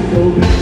people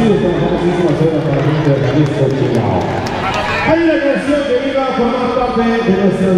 Hay una canción que iba a formar parte de nuestras